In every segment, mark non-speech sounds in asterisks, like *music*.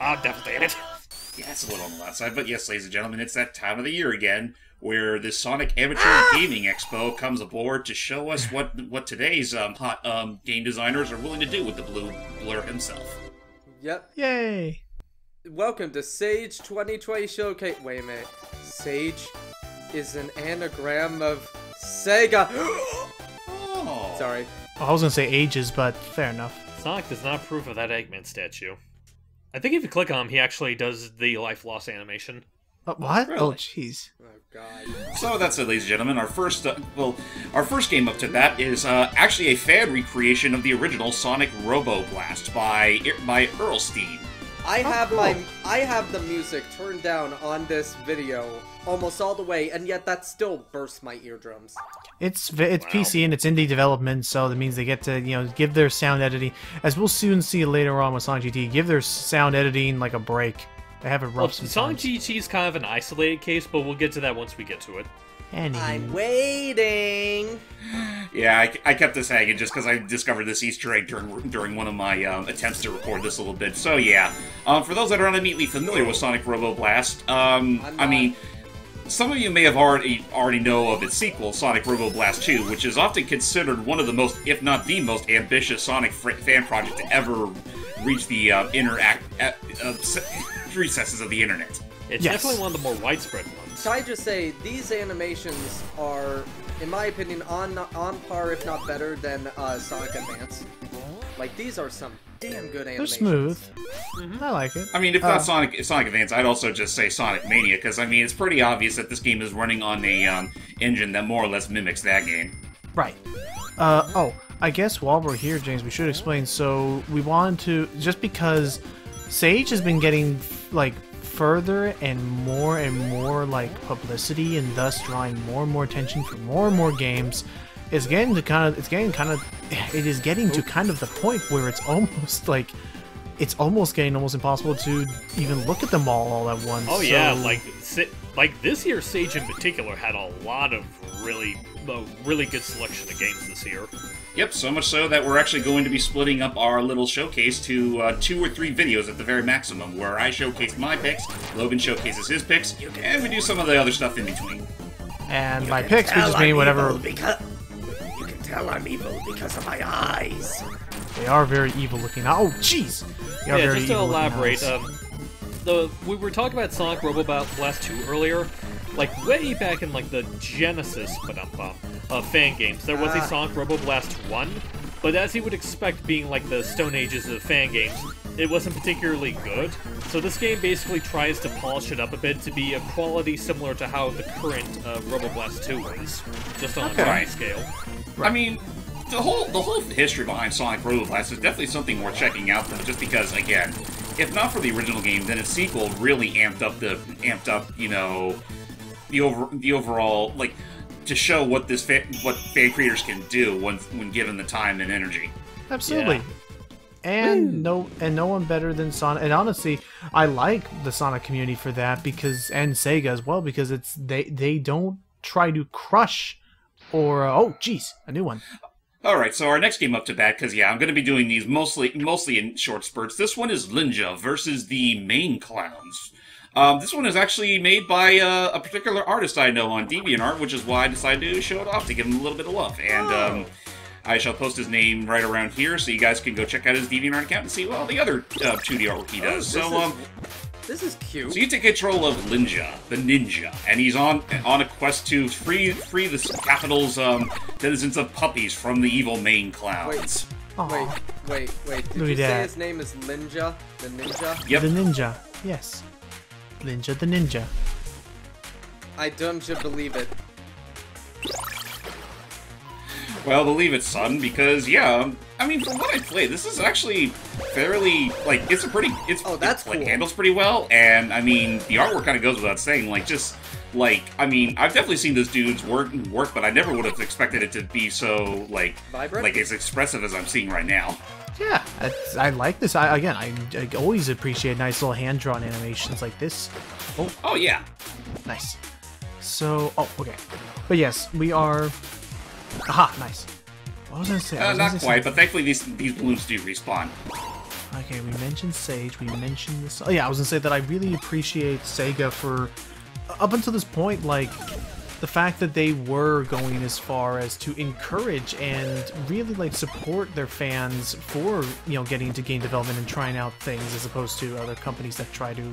Ah, devil damn it. Yeah, it's a little on the loud side, but yes, ladies and gentlemen, it's that time of the year again where the Sonic Amateur Gaming Expo comes aboard to show us what what today's um, hot um, game designers are willing to do with the Blue Blur himself. Yep. Yay! Welcome to Sage 2020 Showcase. Wait a minute. Sage is an anagram of Sega. Oh, *gasps* Sorry. I was gonna say ages, but fair enough. Sonic does not approve of that Eggman statue. I think if you click on him, he actually does the life loss animation. Uh, what? Really? Oh, jeez. Oh god. So that's it, ladies and gentlemen. Our first, uh, well, our first game up to bat is uh, actually a fan recreation of the original Sonic Robo Blast by by Earlstein. I Oh, have cool. my I have the music turned down on this video almost all the way, and yet that still bursts my eardrums. It's it's Wow. PC and it's indie development, so that means they get to you know give their sound editing, as we'll soon see later on with Sonic GT, give their sound editing like a break. They have it rough Well, Sonic sometimes. GT is kind of an isolated case, but we'll get to that once we get to it. Anywho. I'm waiting. Yeah, I, I kept this hanging just because I discovered this Easter egg during during one of my um, attempts to record this a little bit. So yeah, um, for those that are not immediately familiar with Sonic Robo Blast, um, I'm not. mean, some of you may have already already know of its sequel, Sonic Robo Blast 2, which is often considered one of the most, if not the most, ambitious Sonic fr- fan project to ever reach the uh, interact uh, uh, recesses of the internet. It's Yes. definitely one of the more widespread ones. Can I just say these animations are, in my opinion, on on par, if not better, than uh, Sonic Advance. Like these are some damn good They're smooth. Mm-hmm. I like it. I mean, if Uh, not Sonic Sonic Advance, I'd also just say Sonic Mania, because I mean, it's pretty obvious that this game is running on a um, engine that more or less mimics that game. Right. Uh, oh, I guess while we're here, James, we should explain. So we wanted to just because Sage has been getting like further and more and more like publicity, and thus drawing more and more attention for more and more games. It's getting to kind of, it's getting kind of, it is getting to kind of the point where it's almost like, it's almost getting almost impossible to even look at them all all at once. Oh yeah, like si- like this year, Sage in particular had a lot of really, a really good selection of games this year. Yep, so much so that we're actually going to be splitting up our little showcase to uh, two or three videos at the very maximum, where I showcase my picks, Logan showcases his picks, and we do some of the other stuff in between. and my picks we just mean whatever Because you tell I'm evil because of my eyes. they are very evil looking. Oh, jeez. Yeah, very just to elaborate, um, the we were talking about Sonic Robo Blast 2 earlier, like way back in like the Genesis ba-dum-bum, of fan games. There was a Ah. Sonic Robo Blast 1, but as you would expect, being like the Stone Ages of fan games, it wasn't particularly good. So this game basically tries to polish it up a bit to be a quality similar to how the current uh, Robo Blast 2 is, just on Okay. a tiny scale. I mean, the whole the whole history behind Sonic Robo Blast is definitely something worth checking out. Though, just because, again, if not for the original game, then its sequel really amped up the amped up, you know, the over the overall like to show what this fan, what fan creators can do when when given the time and energy. Absolutely. Yeah. And no, and no one better than Sonic. And honestly, I like the Sonic community for that because, and Sega as well, because it's they they don't try to crush or uh, oh, geez, a new one. All right, so our next game up to bat, because yeah, I'm going to be doing these mostly mostly in short spurts. This one is Linja versus the Maneclowns. Um, this one is actually made by uh, a particular artist I know on DeviantArt, which is why I decided to show it off to give him a little bit of love. And um, I shall post his name right around here, so you guys can go check out his DeviantArt account and see well the other uh, 2D artwork he does. Oh, so is- um, This is cute. so you take control of Linja, the ninja, and he's on on a quest to free free the capital's um, denizens of puppies from the evil Maneclowns. Aw. Wait, wait, wait. Did Look you at say that. his name is Linja? The ninja? Yep. The ninja, yes, Ninja the ninja. I don't you believe it. Well, believe it, son, because yeah, I mean, from what I played, this is actually fairly like it's a pretty it's Oh, that's it, like handles pretty well, and I mean the artwork kind of goes without saying. Like just like I mean, I've definitely seen this dude's work work, but I never would have expected it to be so like Vibrant? like as expressive as I'm seeing right now. Yeah, it's, I like this. I again, I, I always appreciate nice little hand drawn animations like this. Oh, Oh yeah, nice. So, oh, okay, but yes, we are. Aha, nice. What was I gonna say? I uh, was not quite, but thankfully these these balloons do respawn. Okay, we mentioned Sage. We mentioned this. Oh yeah, I was gonna say that I really appreciate Sega for up until this point, like the fact that they were going as far as to encourage and really like support their fans for you know getting into game development and trying out things as opposed to other companies that try to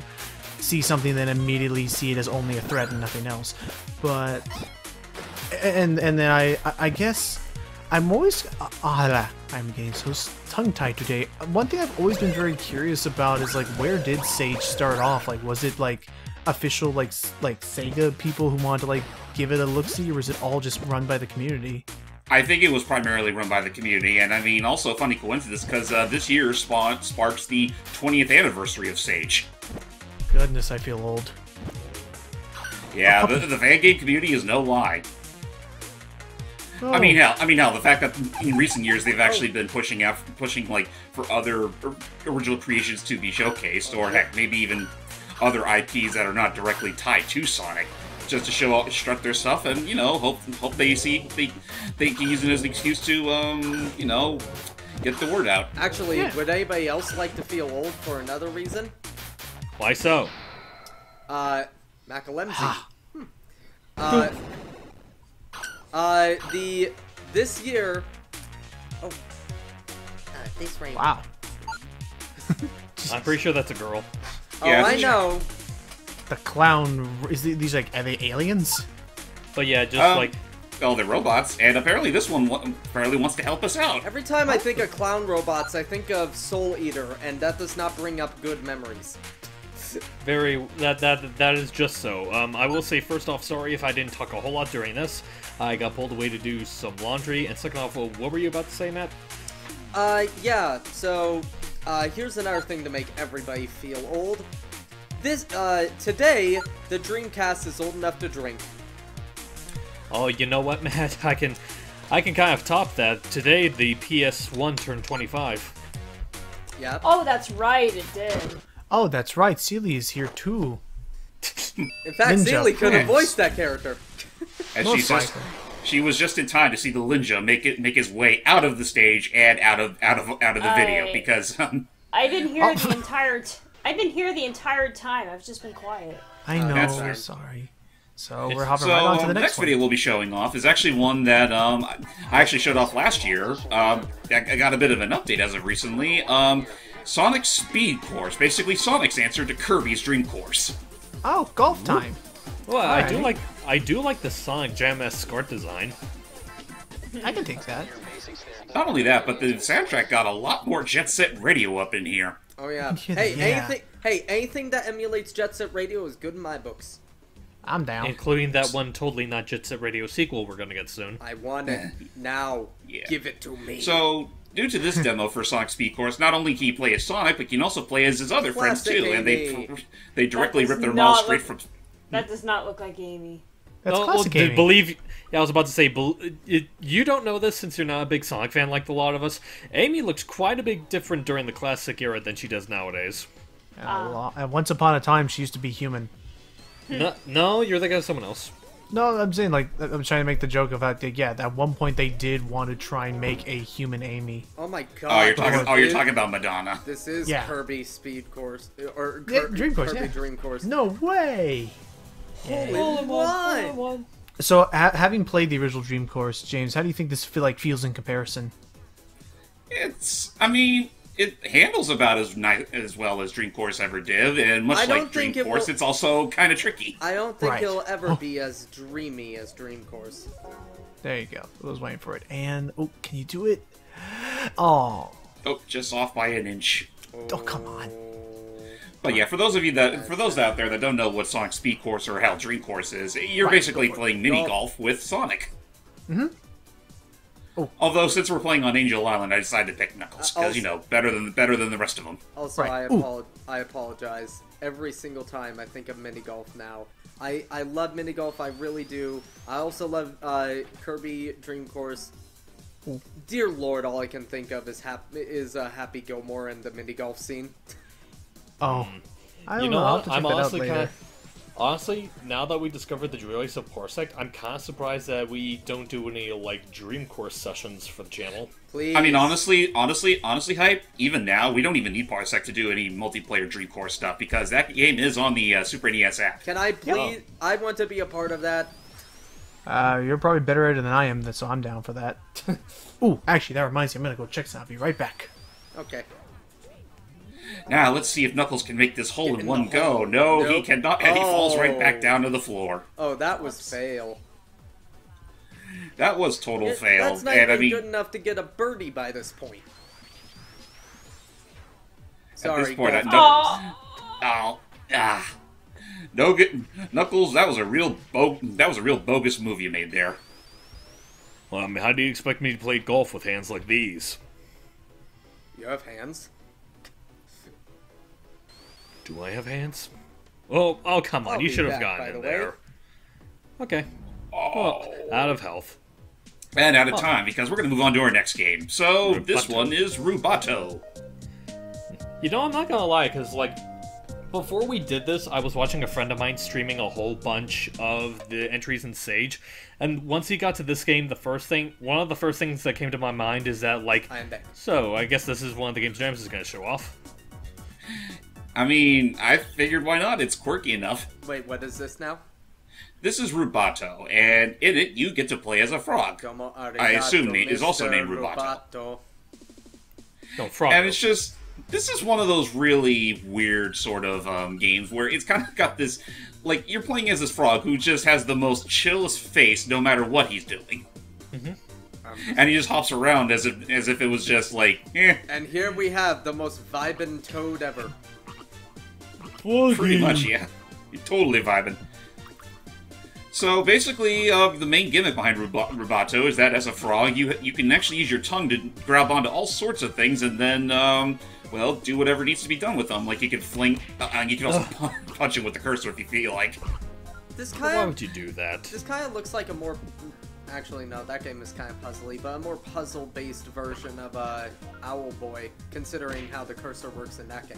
see something then immediately see it as only a threat and nothing else. But and and then I- I guess I'm always ah I'm getting so tongue tied today. One thing I've always been very curious about is like where did Sage start off? Like was it like official like like Sega people who wanted to like give it a look see, or was it all just run by the community? I think it was primarily run by the community, and I mean, also a funny coincidence because uh, this year spawn- sparks the 20th anniversary of Sage. Goodness, I feel old. Yeah, the, the fan game community is no lie. Oh, I mean, hell, I mean, hell, the fact that in recent years they've actually been pushing out, pushing like for other original creations to be showcased, or heck, maybe even other IPs that are not directly tied to Sonic, just to show off, strut their stuff, and you know, hope hope they see they they can use it as an excuse to um, you know, get the word out. Actually, Yeah. would anybody else like to feel old for another reason? Why so? Uh, Macalemzy. Hmm. Uh, uh, the this year. Oh. Uh, this rain. wow. *laughs* I'm pretty sure that's a girl. Oh, Yeah, I know. The clown is the- these like are they aliens? But yeah, just Um, like Oh, they're robots, and apparently this one wa- apparently wants to help us out. Every time I think of clown robots, I think of Soul Eater, and that does not bring up good memories. Very that that that is just so. Um, I will say first off, sorry if I didn't talk a whole lot during this. I got pulled away to do some laundry, and second off, well, what were you about to say, Matt? Uh, yeah, so, uh, here's another thing to make everybody feel old. This, uh, today, the Dreamcast is old enough to drink. Oh, you know what, *laughs* Matt? I can, I can kind of top that. Today, the PS1 turned 25. Yep. Oh, that's right, it did. Oh, that's right. Sealy is here too. In fact, Ninja Sealy could have voiced that character. And Most she's just she was just in time to see the Ninja make it make his way out of the stage and out of out of out of the video because um, I didn't hear Oh. the entire. T- I didn't hear the entire time. I've just been quiet. I Uh, know. that's fine. sorry. So we're hopping so right on to um, the the next, next one. video we'll be showing off is actually one that um, I actually showed off last year. Um, I, I got a bit of an update as of recently. Um, Sonic Speed Course, basically Sonic's answer to Kirby's Dream Course. Oh, golf time. Well, I do like I do like the Sonic Jam escort design. I can take that. Not only that, but the soundtrack got a lot more Jet Set Radio up in here. Oh, yeah. Yeah, *laughs* hey, yeah. anything, hey, anything that emulates Jet Set Radio is good in my books. I'm down. Including that one totally not Jet Set Radio sequel we're gonna get soon. I want it eh. now. Yeah. Give it to me. So, due to this demo for Sonic Speed Course, not only can you play as Sonic, but you can also play as his other friends Classic too, and they they directly rip their not balls straight look- from. That does not look like Amy. That's Oh, classic d- gaming. believe yeah, I was about to say it, you don't know this since you're not a big Sonic fan like a lot of us. Amy looks quite a bit different during the classic era than she does nowadays. A lot- and once upon a time, she used to be human. No, no, you're thinking of someone else. No, I'm saying like I'm trying to make the joke of that. that, Yeah, at one point they did want to try and make a human Amy. oh my god. Oh, you're talking. this Oh, you're talking about Madonna. This is Yeah. Kirby Speed Course. Uh, or Yeah, Dream Course, Kirby yeah. Dream Course. No way. Holy one! So, ha- having played the original Dream Course, James, how do you think this feel like feels in comparison? It's. I mean, it handles about as nice as well as Dream Course ever did, and much I like Dream think it Course, will- it's also kind of tricky. I don't think Right. it'll ever be as dreamy as Dream Course. There you go. I was waiting for it. And oh, can you do it? Oh, Oh, just off by an inch. oh, come on. But yeah, for those of you that, for those out there that don't know what Sonic Speed Course or how Dream Course is, you're Right, basically go for it. playing mini Golf. golf with Sonic. Mhm. Oh. Although since we're playing on Angel Island, I decided to pick Knuckles Uh, because you know better than better than the rest of them. Also, Right. I, Ooh. apol- I apologize. Every single time I think of mini golf now. I, I love mini golf, I really do. I also love uh, Kirby Dream Course. Ooh. Dear Lord, all I can think of is hap- is uh, Happy Gilmore and the mini golf scene. Oh, I don't You know. know I'll have to check I'm that honestly kind of Honestly, now that we discovered the joys of Parsec, I'm kind of surprised that we don't do any like Dream Course sessions for the channel. Please. I mean, honestly, honestly, honestly, hype. Even now, we don't even need Parsec to do any multiplayer Dream Course stuff because that game is on the uh, Super NES app. Can I please? I want to be a part of that. Uh, you're probably better at it than I am, so I'm down for that. *laughs* Ooh, actually, that reminds me. I'm gonna go check some. I'll be right back. Okay. Now let's see if Knuckles can make this hole in in one go. hole. No, he cannot, and he falls right back Oh. down to the floor. Oh, that was fail. That was total Yeah, fail. That's not and I mean, good enough to get a birdie by this point. at Sorry, this point, I, Golf. no, Oh, oh, ah, no good, Knuckles. That was a real bo- That was a real bogus move you made there. Um, how do you expect me to play golf with hands like these? you have hands. Do I have hands? Oh, oh, come on! I'll you should have back, gotten by in the way. there. Okay. Oh. Well, out of health. And out of time because we're going to move on to our next game. So this one is Rubato. You know, I'm not gonna lie, because, like, before we did this, I was watching a friend of mine streaming a whole bunch of the entries in Sage, and once he got to this game, the first thing, one of the first things that came to my mind is that, like, I am back. so, I guess this is one of the games James is gonna show off. I mean, I figured why not? It's quirky enough. Wait, what is this now? This is Rubato, and in it you get to play as a frog. I assume arigato, is also named Rubato. Rubato. No, Frog. And it's just this is one of those really weird sort of um, games where it's kind of got this like you're playing as this frog who just has the most chillest face no matter what he's doing. Um, And he just hops around as if as if it was just like, eh, and here we have the most vibin' toad ever. Pretty much, yeah. You're totally vibing. So basically, uh, the main gimmick behind Ruba- Rubato is that as a frog, you you can actually use your tongue to grab onto all sorts of things, and then, um, well, do whatever needs to be done with them. Like you can fling, uh, and you can also punch him with the cursor if you feel like. This Why kind would of you do that? this kind of looks like a more actually no, that game is kind of puzzly, but a more puzzle-based version of uh, Owlboy, considering how the cursor works in that game.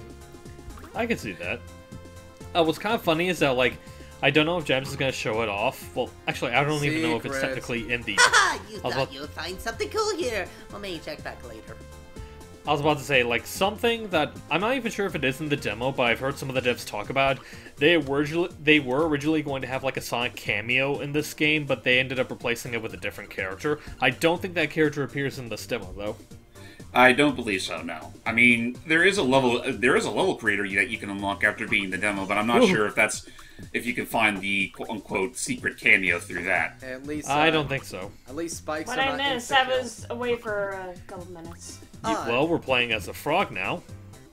I can see that. Uh, what's kind of funny is that, like, I don't know if James is gonna show it off. Well, actually, I don't even know if it's technically in the. *laughs* You I thought about- you would find something cool here. Well, maybe check back later. I was about to say, like, something that I'm not even sure if it is in the demo, but I've heard some of the devs talk about. They were originally, they were originally going to have like a Sonic cameo in this game, but they ended up replacing it with a different character. I don't think that character appears in this demo though. I don't believe so. No, I mean there is a level, uh, there is a level creator that you can unlock after beating the demo, but I'm not Ooh. sure if that's if you can find the quote unquote secret cameo through that. At least I uh, don't think so. At least spikes What I not missed, I was away for a couple minutes. Y- Ah. well, we're playing as a frog now.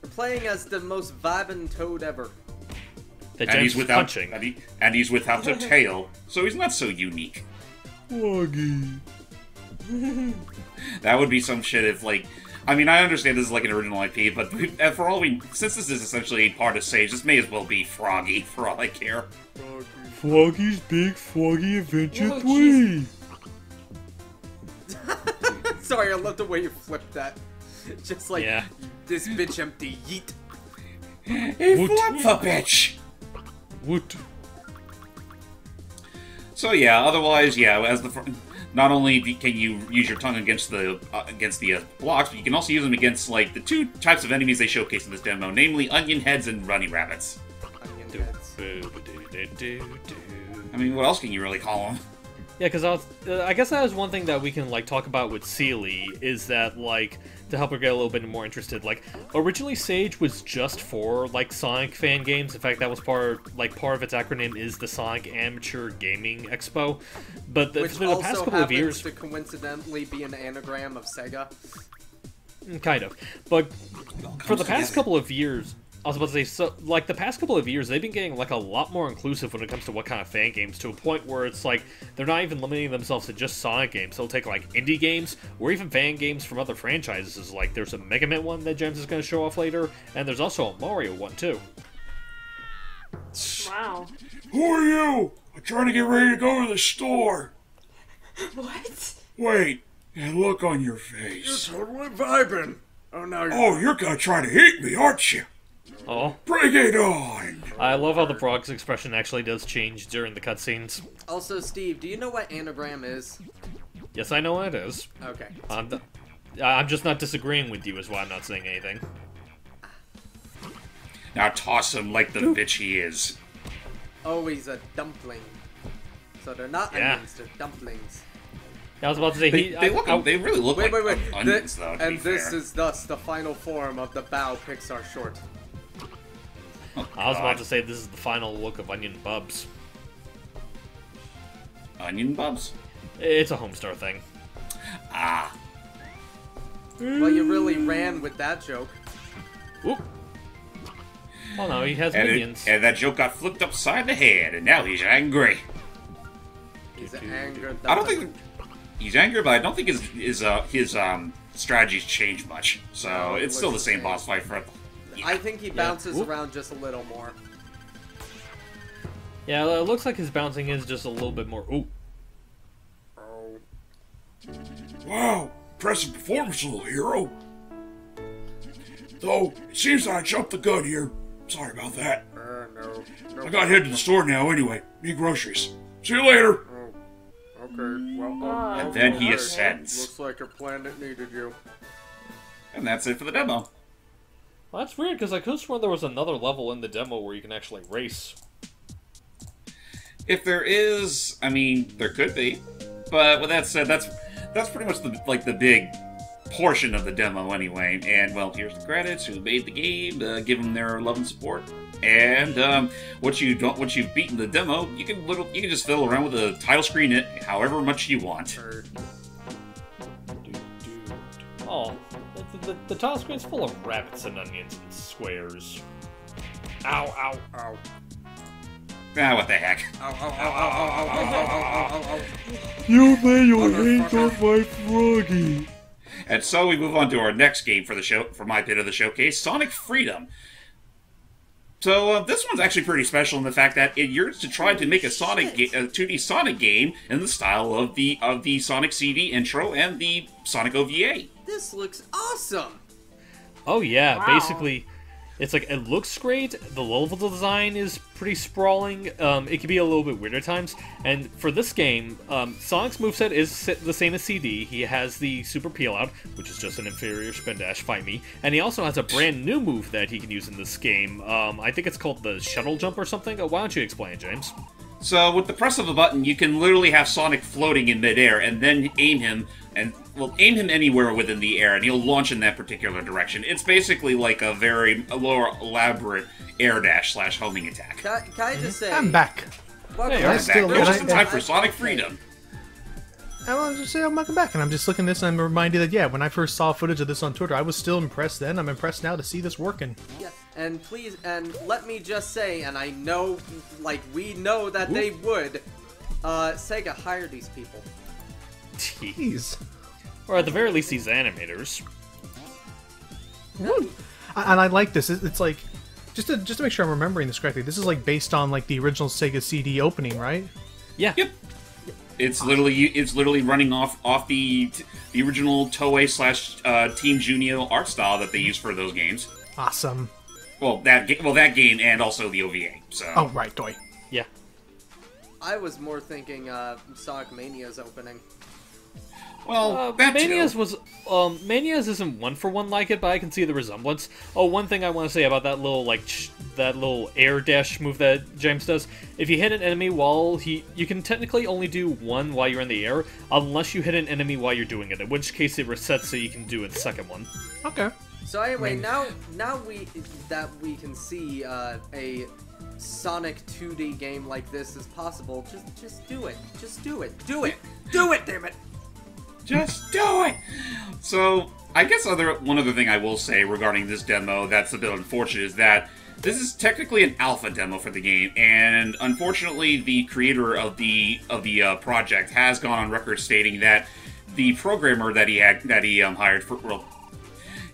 We're playing as the most vibin' toad ever. That And he's without, punching. and, he, and he's without a *laughs* tail, so he's not so unique. That would be some shit if, like, I mean, I understand this is like an original IP, but uh, for all we, since this is essentially part of Sage, this may as well be Froggy *laughs* for all I care. Froggy's big Froggy Adventure Oh, jeez. *laughs* Sorry, I love the way you flipped that. *laughs* Just like Yeah. this bitch empty yeet. Hey, What? flop the bitch! What? So yeah, otherwise, yeah, as the fr- not only can you use your tongue against the uh, against the uh, blocks, but you can also use them against like the two types of enemies they showcase in this demo, namely onion heads and runny rabbits. Onion heads. I mean, what else can you really call them? Yeah, because I, uh, I guess that is one thing that we can like talk about with Sealy is that like to help her get a little bit more interested. Like originally, Sage was just for like Sonic fan games. In fact, that was part like part of its acronym is the Sonic Amateur Gaming Expo. But the, Which for the past couple of happens years, to coincidentally be an anagram of Sega. Mm, kind of, but for the past couple of years. I was about to say, so like the past couple of years, they've been getting like a lot more inclusive when it comes to what kind of fan games. To a point where it's like they're not even limiting themselves to just Sonic games. They'll take like indie games or even fan games from other franchises. Like there's a Mega Man one that James is going to show off later, and there's also a Mario one too. Wow. Who are you? I'm trying to get ready to go to the store. *laughs* What? Wait, and look on your face. You're Totally vibing. Oh no, you're Oh, you're gonna try to eat me, aren't you? Oh, Bring it on! I love how the frog's expression actually does change during the cutscenes. Also, Steve, do you know what anagram is? Yes, I know what it is. Okay. I'm, d- I'm just not disagreeing with you, is why I'm not saying anything. Now toss him like the bitch he is. Oh, he's a dumpling. So they're not Yeah. onions, they're dumplings. I was about to say They, he. they I- look. I- they really look Wait, like wait, wait. onions, Thi- though. To and be this fair. is thus the final form of the Bao Pixar short. Oh, I was about to say this is the final look of Onion Bubs. onion bubs. It's a Homestar thing. Ah, Well, you really ran with that joke. Oop. Oh no, he has and, it- minions. and that joke got flipped upside the head, and now he's angry. He's angry I don't think he's angry, but I don't think his his uh, his um strategies changed much. So No, it it's still the the same same. boss fight for. I think he bounces Whoop. around just a little more. Yeah, it looks like his bouncing is just a little bit more. Ooh. Oh. Wow, impressive performance, little hero. Though, it seems that I jumped the gun here. Sorry about that. Uh, no. no. I gotta head to the store now anyway. Need groceries. See you later. Oh. Okay, well, uh, And then he ascends. Looks like a planet needed you. And that's it for the demo. Well, that's weird because I could have sworn there was another level in the demo where you can actually race. If there is, I mean, there could be. But with that said, that's that's pretty much the like the big portion of the demo anyway. And well, here's the credits. Who made the game? Uh, give them their love and support. And um, what you don't, once you've beaten the demo, you can little, you can just fiddle around with the title screen it however much you want. Oh, the, the tile screen's full of rabbits and onions and squares. Ow, ow, ow. Ah, what the heck. You lay your hands on my froggy. And so we move on to our next game for the show, for my bit of the showcase, Sonic Freedom. So uh, this one's actually pretty special in the fact that it yearns to try to make a Sonic, ga- a 2D Sonic game in the style of the of the Sonic CD intro and the Sonic OVA. This looks awesome! Oh yeah, Wow. basically, it's like it looks great. The level design is pretty sprawling. Um, it can be a little bit weird at times. And for this game, um, Sonic's moveset is the same as CD. He has the Super Peel Out, which is just an inferior spin dash fight me, and he also has a brand new move that he can use in this game. Um, I think it's called the Shuttle Jump or something. Uh, why don't you explain it, James? So with the press of a button, you can literally have Sonic floating in midair and then aim him and well aim him anywhere within the air and he'll launch in that particular direction. It's basically like a very a more elaborate air dash slash homing attack. Can I, can I just mm-hmm. say... I'm back. Welcome Hey, I'm back. still- Back. Just in time for Sonic Freedom. I want to just say I'm welcome back, and I'm just looking at this, and I'm reminded that yeah, when I first saw footage of this on Twitter, I was still impressed then. I'm impressed now to see this working. Yeah, and please, and let me just say, and I know, like, we know that they would, uh, Sega hire these people. Jeez. or at the very least, these animators. Woo. And I like this. It's like just to just to make sure I'm remembering this correctly. This is like based on like the original Sega CD opening, right? Yeah. Yep. It's literally it's literally running off off the the original Toei slash uh, Team Junio art style that they used for those games. Awesome. Well, that ga- well that game and also the OVA. So Oh right, toy. Yeah. I was more thinking, uh, Sonic Mania's opening. well Uh, that too. Mania's was um Mania's isn't one for one like it, but I can see the resemblance. Oh, one thing I want to say about that little like ch- that little air dash move that James does. If you hit an enemy while he, you can technically only do one while you're in the air, unless you hit an enemy while you're doing it. In which case it resets so you can do a second one. Okay. So anyway, now now we that we can see uh, a Sonic 2D game like this is possible. Just just do it. Just do it. Do it. Do it. Damn it. Just do it. So I guess other one other thing I will say regarding this demo that's a bit unfortunate is that this is technically an alpha demo for the game, and unfortunately, the creator of the of the uh, project has gone on record stating that the programmer that he had that he um, hired for well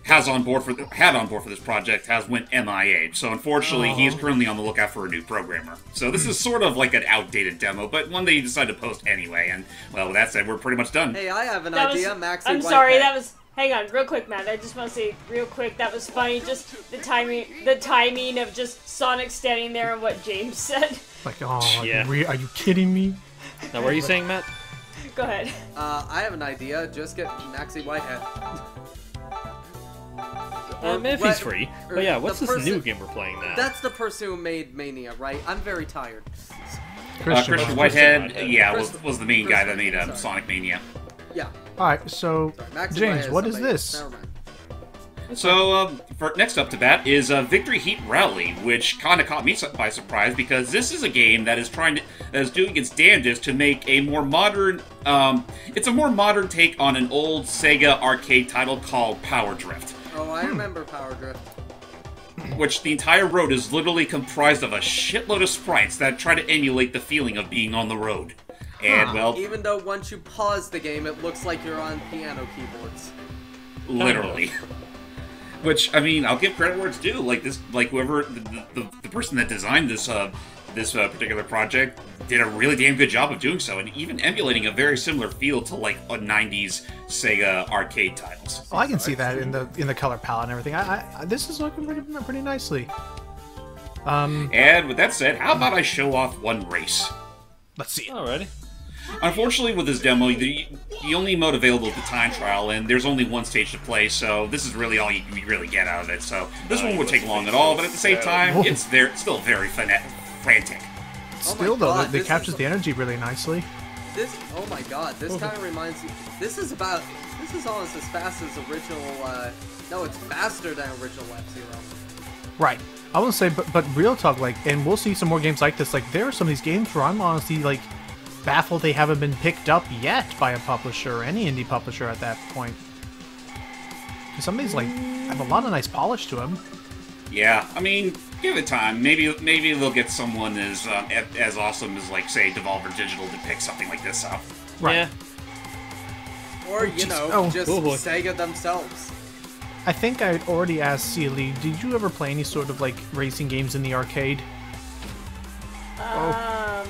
has on board for had on board for this project has went MIA. So unfortunately, he is currently on the lookout for a new programmer. So this is sort of like an outdated demo, but one that he decided to post anyway. And well, with that said, we're pretty much done. Hey, I have an That was, idea. Maxi I'm Whitehead. sorry, that was Hang on, real quick, Matt. I just want to say real quick that was funny. Just the timing, the timing of just Sonic standing there and what James said. *laughs* Like, oh, Yeah. are, you, are you kidding me? Now, what are you saying, Matt? Go ahead. Uh, I have an idea. Just get Maxie Whitehead. *laughs* Um, if what- he's free. or But yeah, what's this person- new game we're playing now? That's the person who made Mania, right? I'm very tired. Uh, Christian. Christian Christian Whitehead, Whitehead. yeah, was, Chris- was the main guy that made um, Sonic Mania. Yeah. All right, so Sorry, Maxi James, what is this? So, um, for next up to bat is uh, Victory Heat Rally, which kind of caught me by surprise because this is a game that is trying to that is doing its damnedest to make a more modern. Um, it's a more modern take on an old Sega arcade title called Power Drift, Oh, I remember Power Drift. which the entire road is literally comprised of a shitload of sprites that try to emulate the feeling of being on the road. And well, Even though once you pause the game, it looks like you're on piano keyboards. literally. Which I mean, I'll give credit where it's due. Like this, like whoever the, the, the person that designed this uh, this uh, particular project did a really damn good job of doing so, and even emulating a very similar feel to like a '90s Sega arcade titles. Oh, I can see that in the in the color palette and everything. I, I this is looking pretty pretty nicely. Um, And with that said, how about I show off one race? let's see it. Alrighty. Unfortunately, with this demo, the, the only mode available is the time trial, and there's only one stage to play, so this is really all you, you really get out of it. So this one would take long at all, but at the same time, Whoa. it's there, still very fana- frantic. Oh Still though, God, it, it captures is- the energy really nicely. This, oh my god, this kind of reminds me. This is about. This is almost as fast as original. Uh, no, it's faster than original F Zero. Right. I won't say, but but real talk, like, and we'll see some more games like this. Like, there are some of these games where I'm honestly like baffled they haven't been picked up yet by a publisher or any indie publisher at that point. 'Cause some of these like have a lot of nice polish to them. Yeah, I mean, give it time. Maybe maybe they'll get someone as um, as awesome as like say Devolver Digital to pick something like this up. Right. Yeah. Or you jeez. know, Oh. just Oh. Sega themselves. I think I'd already asked Sealy, did you ever play any sort of like racing games in the arcade? Um,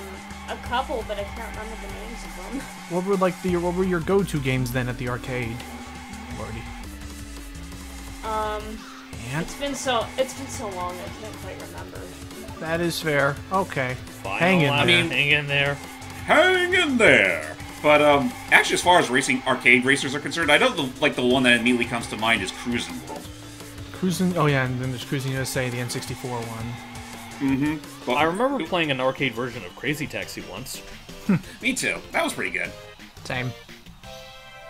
a couple, but I can't remember the names of them. *laughs* What were like the what were your go-to games then at the arcade? Lordy. Um, And it's been so it's been so long I can't quite remember. that is fair. Okay. Final Hang in lap, there. Hang in there. Hang in there. But um, actually, as far as racing arcade racers are concerned, I know the like the one that immediately comes to mind is Cruis'n World. Cruising. Oh yeah, and then there's Cruis'n USA, the N64 one. But I remember playing an arcade version of Crazy Taxi once. *laughs* Me too. That was pretty good. Same.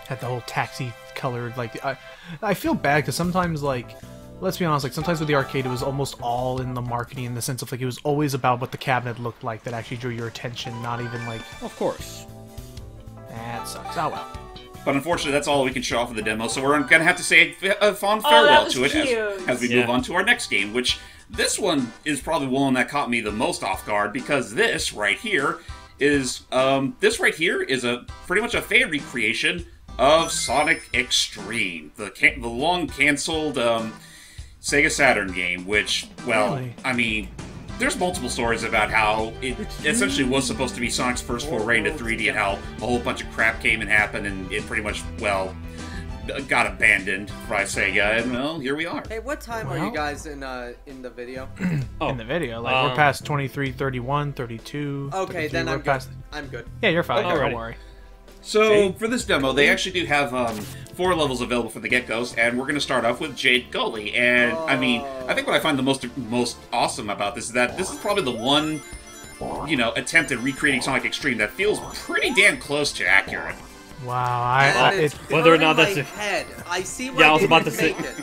Had the whole taxi colored like I, I feel bad because sometimes like let's be honest like sometimes with the arcade it was almost all in the marketing in the sense of like it was always about what the cabinet looked like that actually drew your attention not even like Of course. that sucks oh well But unfortunately, that's all we can show off of the demo, so we're gonna have to say a a fond Oh, farewell was to it as, as we Yeah. move on to our next game, which this one is probably one that caught me the most off guard because this right here is um this right here is a pretty much a fan recreation of Sonic X-treme, the can- the long canceled um, Sega Saturn game, which well, Really? I mean. There's multiple stories about how it essentially was supposed to be Sonic's first foray into 3D and how a whole bunch of crap came and happened and it pretty much, well, got abandoned by Sega, and well, here we are. Hey, what time are you guys in uh in the video? *clears throat* Oh, in the video like we're um, past 23 31 32 Okay, 33, then we're I'm good. I'm good. yeah you're fine Alrighty. don't worry So, for this demo, they actually do have um, four levels available for the get-goes, and we're going to start off with Jade Gully. And, I mean, I think what I find the most most awesome about this is that this is probably the one, you know, attempt at recreating Sonic X-treme that feels pretty damn close to accurate. wow I, I it's it, Whether or not that's my a- head. I see why Yeah, I was about to say- it.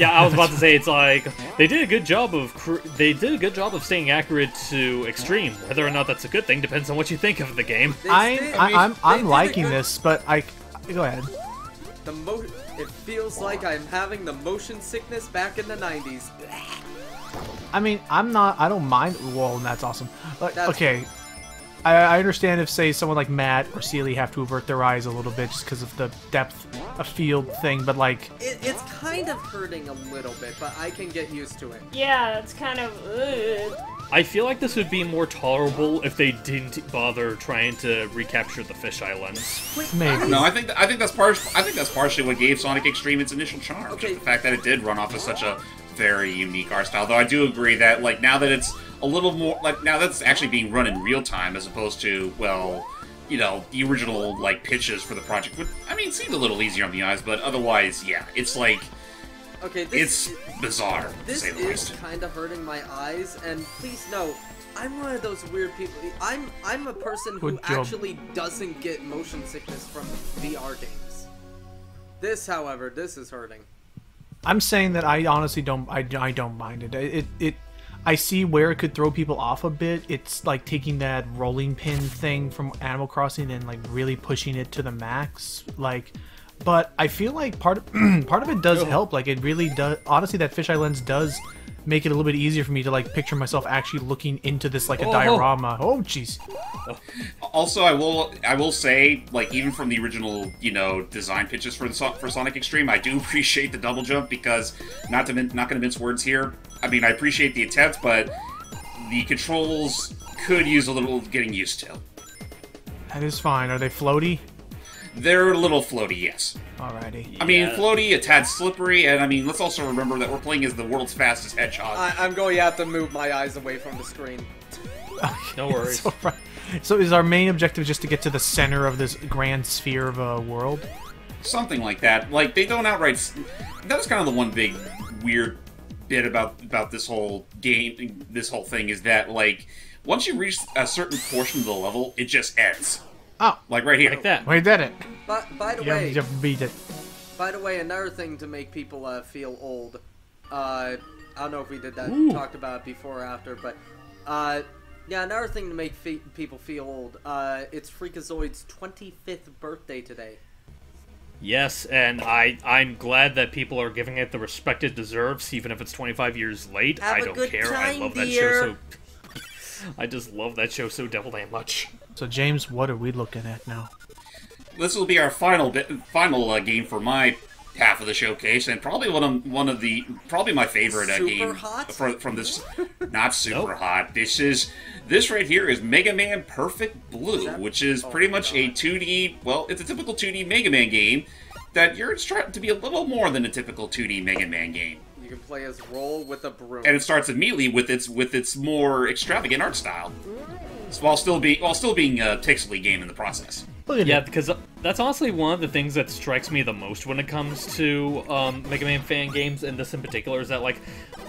Yeah, I was about to say it's like they did a good job of cr- they did a good job of staying accurate to X-treme. Whether or not that's a good thing depends on what you think of the game. They I, stay- I, I'm I'm liking good- this but I go ahead The mo- it feels like I'm having the motion sickness back in the 90s. I mean, I'm not. I don't mind. Well, that's awesome. Like, That's- okay, I, I understand if, say, someone like Matt or Seely have to avert their eyes a little bit just because of the depth of field thing, but like, It, it's kind of hurting a little bit, but I can get used to it. Yeah, it's kind of. Ugh. I feel like this would be more tolerable if they didn't bother trying to recapture the fisheye lens. Wait, Maybe. No, I think I think that's part. I think that's partially what gave Sonic X-treme its initial charm. Okay. Just the fact that it did run off of such a very unique art style. Though I do agree that like now that it's a little more like now that's actually being run in real time as opposed to well, you know, the original like pitches for the project would I mean seemed a little easier on the eyes, but otherwise, yeah, it's like Okay, this, it's bizarre to this say the is kind of hurting my eyes, and please know, I'm one of those weird people. I'm I'm a person who job. actually doesn't get motion sickness from VR games. This, however, this is hurting. I'm saying that I honestly don't. I, I don't mind it. It it. I see where it could throw people off a bit. It's like taking that rolling pin thing from Animal Crossing and like really pushing it to the max. Like, but I feel like part of, *clears throat* part of it does help. Like it really does. Honestly, that fisheye lens does make it a little bit easier for me to like picture myself actually looking into this like a Oh. oh. diorama. Oh jeez. *laughs* Also, I will I will say, like even from the original, you know, design pitches for the for Sonic X-treme, I do *laughs* appreciate the double jump because not to not going to mince words here. I mean, I appreciate the attempt, but the controls could use a little getting used to. That is fine. Are they floaty? They're a little floaty, yes. Alrighty. I mean, Yeah. floaty, a tad slippery, and I mean, let's also remember that we're playing as the world's fastest hedgehog. I, I'm going to have to move my eyes away from the screen. *laughs* No worries. So, so is our main objective just to get to the center of this grand sphere of a world? something like that. Like they don't outright. s- That was kind of the one big weird bit about about this whole game, this whole thing is that like once you reach a certain portion of the level, it just ends. Oh, Like right here. Like that. we did it. But by the You, way, you beat it. by the way, another thing to make people uh, feel old. Uh, I don't know if we did that, Ooh. talked about it before or after, but uh, yeah, another thing to make fe- people feel old. Uh, it's Freakazoid's 25th birthday today. Yes, and I I'm glad that people are giving it the respect it deserves, even if it's 25 years late. Have I a don't good care. I time, love that show so. *laughs* I just love that show so devil damn much. So James, what are we looking at now? This will be our final bit, final uh, game for my half of the showcase, and probably one of one of the probably my favorite uh, game hot? for, from this. *laughs* Not super Nope. hot. This is this right here is Mega Man Perfect Blue, that- which is oh pretty my much a 2D. Well, it's a typical 2D Mega Man game that you're trying to be a little more than a typical 2D Mega Man game, You can play as Roll with a broom. and it starts immediately with its with its more extravagant art style, while still being while still being a pixely game in the process. Look at Yeah, it. because that's honestly one of the things that strikes me the most when it comes to um, Mega Man fan games, and this in particular, is that like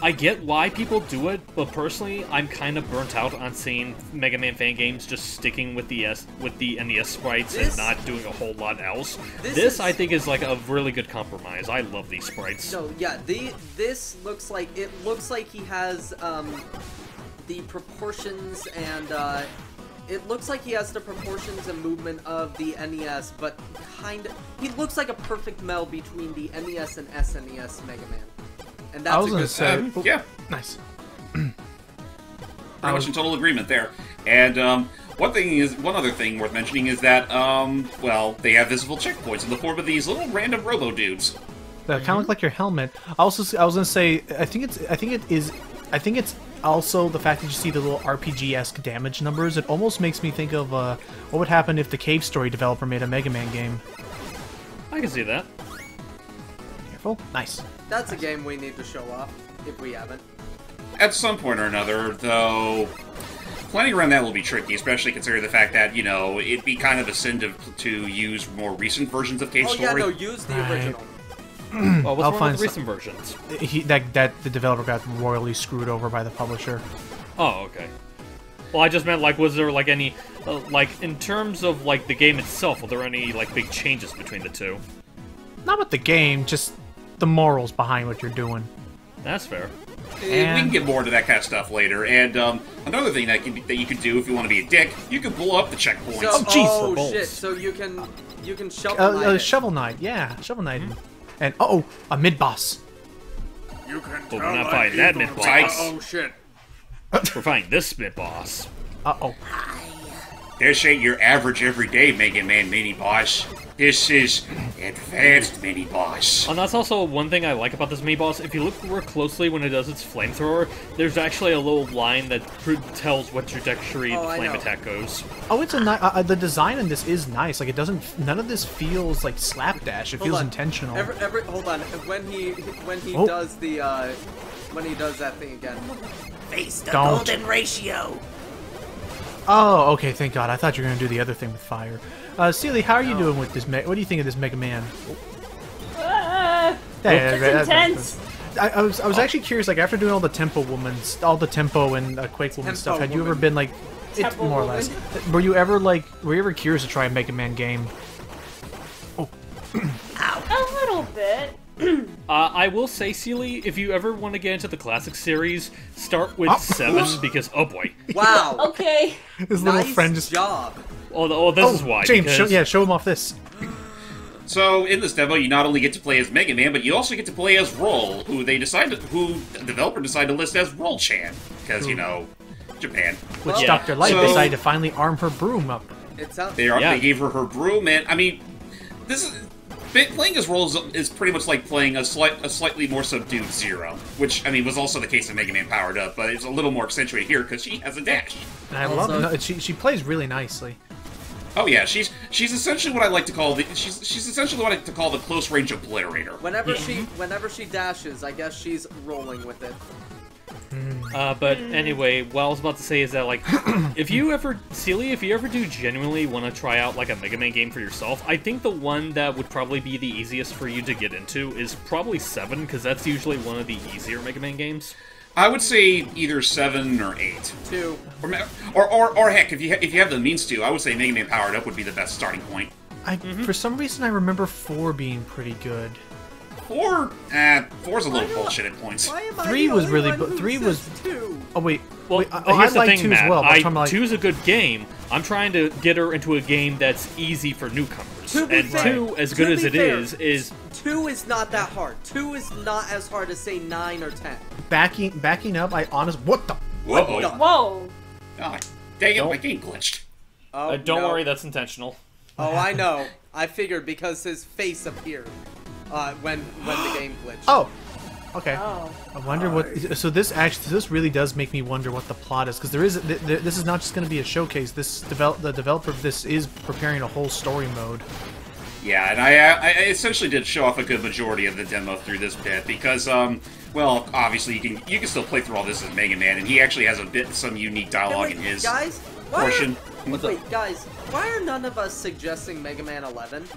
I get why people do it, but personally, I'm kind of burnt out on seeing Mega Man fan games just sticking with the S with the NES sprites This- and not doing a whole lot else. This This, is- I think, is like a really good compromise. I love these sprites. No, yeah, the this looks like it looks like he has um the proportions and uh it looks like he has the proportions and movement of the NES, but kind of he looks like a perfect meld between the NES and SNES Mega Man. And that's I was a gonna good say- thing. Um, yeah, Nice. pretty much in total agreement there. And um, one thing is, one other thing worth mentioning is that, um, well, they have visible checkpoints in the form of these little random robo dudes. That kind of look like your helmet. I also, I was gonna say, I think it's, I think it is, I think it's also the fact that you see the little RPG-esque damage numbers. It almost makes me think of uh, what would happen if the Cave Story developer made a Mega Man game. I can see that. Careful. Nice. That's a game we need to show off if we haven't. At some point or another, though, planning around that will be tricky, especially considering the fact that you know it'd be kind of a sin to, to use more recent versions of Cave Oh yeah, Story. no, use the Right. original. *clears throat* Oh, what's I'll wrong find with the some- recent versions? He, that that the developer got royally screwed over by the publisher. Oh, okay. Well, I just meant like, was there like any, uh, like, in terms of like the game itself, were there any like big changes between the two? Not with the game, just the morals behind what you're doing. That's fair. Eh, we can get more into that kind of stuff later. And um, another thing that, can, that you could do if you want to be a dick, you could blow up the checkpoints. So, Oh, jeez. oh shit! So you can you can shovel Uh, knight uh. Shovel Knight, yeah, Shovel Knight. And uh oh, a mid boss. You can But we're not I'm fighting that mid-boss. because- Oh shit. We're fighting this mid boss. Uh oh. This ain't your average everyday Mega Man mini boss. This is advanced mini boss. And that's also one thing I like about this mini boss. If you look more closely when it does its flamethrower, there's actually a little line that tells what trajectory Oh, the I flame attack goes. Oh, it's a ni- uh, uh, the design in this is nice. Like it doesn't. None of this feels like slapdash. It Hold feels on. intentional. Every, every, hold on. When he when he Oh. does the uh, when he does that thing again. Face the Don't. golden ratio. Oh, okay. Thank God. I thought you were gonna do the other thing with fire. Uh, Seely, how are you doing with this? Me- what do you think of this Mega Man? Yeah, yeah, it's that- intense. I, I was I was actually curious. Like after doing all the Tempo Woman's, all the Tempo and uh, Quake Woman Tempo stuff, had you ever been like, it's Tempo more or less. Were you ever like, were you ever curious to try a Mega Man game? Oh, a little bit. *clears throat* Uh, I will say, Seely, if you ever want to get into the classic series, start with Oh. 7, because, oh boy. *laughs* Wow. Okay. His little nice friend just. job. Oh, oh this Oh, is why. James, because... show, yeah, show him off this. So in this demo, you not only get to play as Mega Man, but you also get to play as Roll, who they decided, who the developer decided to list as Roll Chan, because you know, Japan. Which Well, Dr. Light so- decided to finally arm her broom up. It sounds. They are Yeah. they gave her her broom, and I mean, this is ba- playing as Roll is, is pretty much like playing a slight a slightly more subdued Zero, which I mean was also the case in Mega Man Powered Up, but it's a little more accentuated here because she has a dash. And I Also- love no, she she plays really nicely. Oh yeah, she's she's essentially what I like to call the she's she's essentially what I like to call the close range obliterator. Whenever she whenever she dashes, I guess she's rolling with it. Uh, but anyway, what I was about to say is that, like, *clears throat* if you ever, Celia, if you ever do genuinely want to try out, like, a Mega Man game for yourself, I think the one that would probably be the easiest for you to get into is probably 7, because that's usually one of the easier Mega Man games. I would say either seven or eight, Two. or or or, or heck, if you ha- if you have the means to, I would say Mega Man Powered Up would be the best starting point. I for some reason I remember four being pretty good. Four, uh, four's a little Why bullshit at points. Why am I Three was really one bu- three was- two. Oh wait, Well, wait, uh, oh, I the like thing, two Matt. as well. I, I'm talking about, like, two's a good game. I'm trying to get her into a game that's easy for newcomers. And fair- two, as good as be it fair, is, is Two is not that hard. Two is not as hard as say nine or ten. backing backing up. I honest what the Whoa! the- Whoa. Ah, dang it, my game glitched. Oh, uh, don't no. worry, that's intentional. Oh, I *laughs* know. I figured because his face appeared uh, when when the game glitched. *gasps* oh okay. Oh. I wonder what. So this actually, this really does make me wonder what the plot is, because there is. Th- th- this is not just going to be a showcase. This develop the developer of this is preparing a whole story mode. Yeah, and I, I I essentially did show off a good majority of the demo through this bit because, um, well, obviously you can you can still play through all this as Mega Man, and he actually has a bit some unique Hey, dialogue wait, in his guys, why portion. Are, wait, guys, why are none of us suggesting Mega Man 11?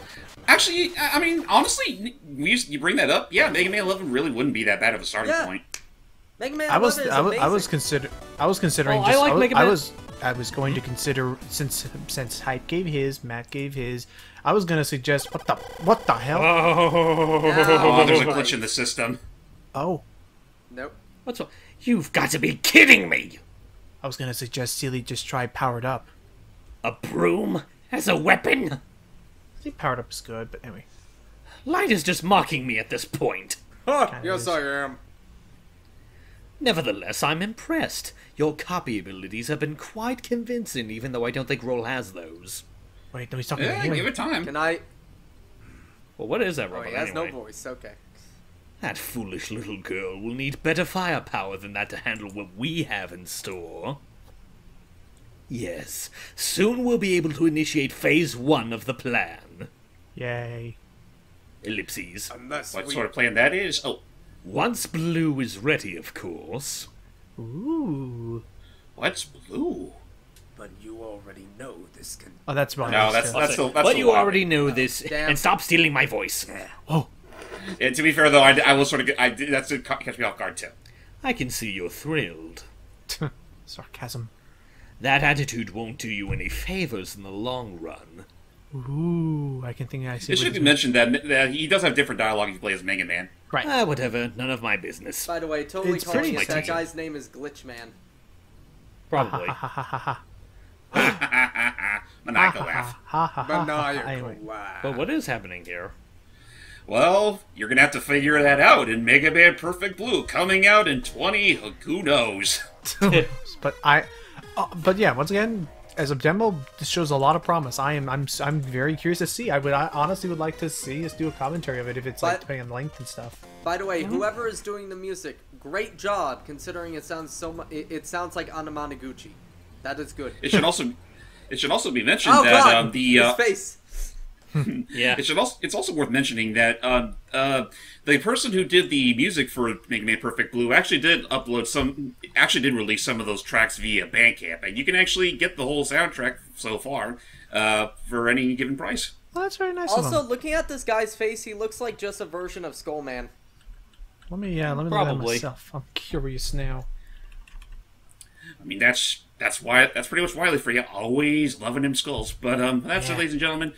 Actually, I I mean, honestly, you, you bring that up, yeah, Mega Man 11 really wouldn't be that bad of a starting Yeah. point. Mega Man I was 11 is I was, I was consider I was considering Oh, I just like was, Mega I was I was going to consider since since Hype gave his, Matt gave his. I was going to suggest what the what the hell? Oh, Oh, there's a glitch in the system. Oh, Nope. what's wrong? You've got to be kidding me! I was going to suggest Seely just try powered up. A broom as a weapon? I think powered up is good, but anyway. Light is just mocking me at this point. *laughs* yes, I am. Nevertheless, I'm impressed. Your copy abilities have been quite convincing, even though I don't think Roll has those. Wait, no, he's talking Yeah, about him. give it time. Can I? Well, what is that Oh, robot he has anyway? no voice. Okay. That foolish little girl will need better firepower than that to handle what we have in store. Yes, soon we'll be able to initiate phase one of the plan. Yay. Ellipses. Unless What we. sort of plan that is? Oh, Once Blue is ready, of course. Ooh. what's blue? But you already know this can. Oh, that's wrong. No, that's that's the that's but the you law. already know this, Damn. and stop stealing my voice. Oh, And to be fair though, I, I will sort of get, I that's to catch me off guard too. I can see you're thrilled. sarcasm. That attitude won't do you any favors in the long run. Ooh, I can think I see. It should be doing. mentioned that, that he does have different dialogue if you play as Mega Man. Right. Ah, whatever. None of my business. By the way, totally It's calling pretty that exciting. guy's name is Glitchman. Probably. Ha ha ha ha *laughs* Maniacal laugh. ha ha ha. Maniacal laugh. But what is happening here? Well, you're gonna have to figure that out in Mega Man Perfect Blue, coming out in 20. Who knows? *laughs* *laughs* but I, uh, but yeah, once again, as a demo, this shows a lot of promise. I am I'm I'm very curious to see. I would I honestly would like to see us do a commentary of it if it's like But- depending on length and stuff. By the way, whoever is doing the music, great job considering it sounds so much. It, it sounds like Anamanaguchi. That is good. It should also it should also be mentioned Oh that god, um, the his uh, face. Yeah. It should also it's also worth mentioning that uh, uh, the person who did the music for Mega Man Perfect Blue actually did upload some actually did release some of those tracks via Bandcamp, and you can actually get the whole soundtrack so far uh, for any given price. Well, that's very nice of Also, looking at this guy's face, he looks like just a version of Skullman. Let me yeah, let me look at Probably. myself. I'm curious now. I mean that's that's why that's pretty much Wily for you, always loving him skulls. But um, that's it, ladies and gentlemen.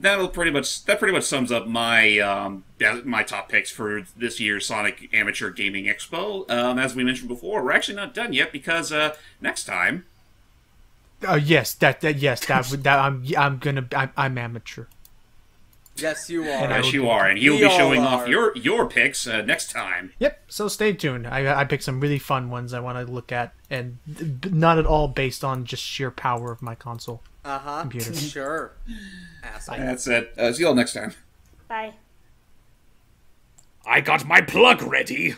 That'll pretty much that pretty much sums up my um my top picks for this year's Sonic Amateur Gaming Expo. Um, as we mentioned before, we're actually not done yet because uh, next time Uh, yes, that that yes, that that I'm I'm gonna I'm, I'm amateur. Yes, you are. And Yes, you are, and you'll be showing are. off your your picks uh, next time. Yep. So stay tuned. I I picked some really fun ones I want to look at, and not at all based on just sheer power of my console. Uh huh. Computer. *laughs* Sure. Asshole. That's it. Uh, see you all next time. Bye. I got my plug ready.